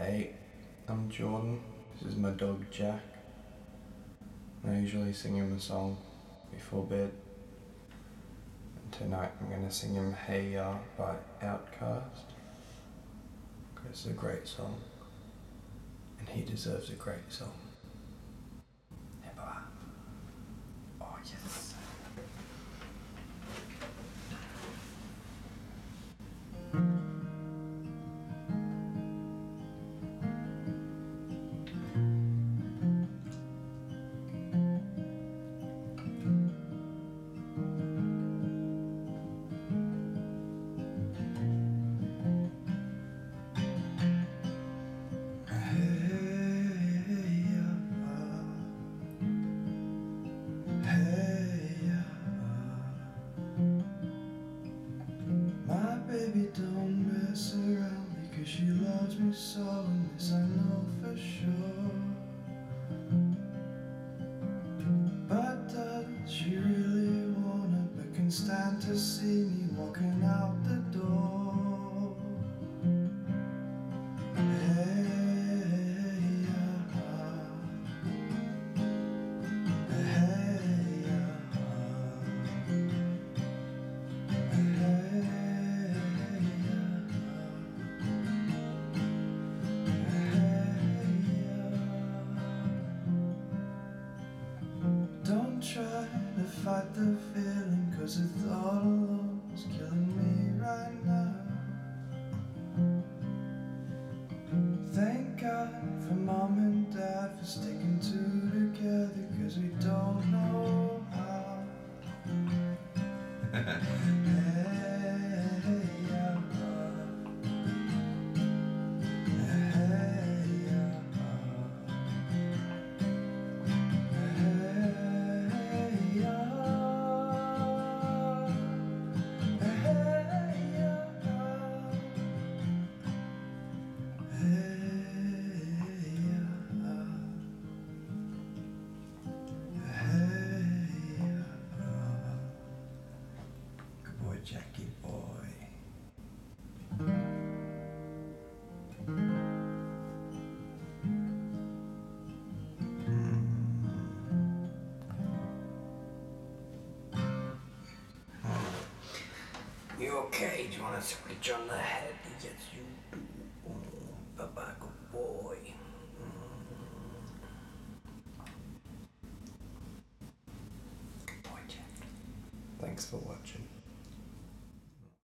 Hey, I'm Jordan. This is my dog Jack. I usually sing him a song before bed. And tonight I'm going to sing him Hey Ya by Outkast. It's a great song. And he deserves a great song. Bye. Oh, yes. Baby don't mess around because she loves me so, and this I know for sure. But does she really wanna? But can stand to see me walking out the fight the feeling, cause the thought alone is killing me right now. Thank God for mom and dad for sticking Jackie boy. Hmm. You okay? Do you want to switch on the head? Yes, you do. Oh, bye-bye, hmm. good boy. Good boy. Thanks for watching.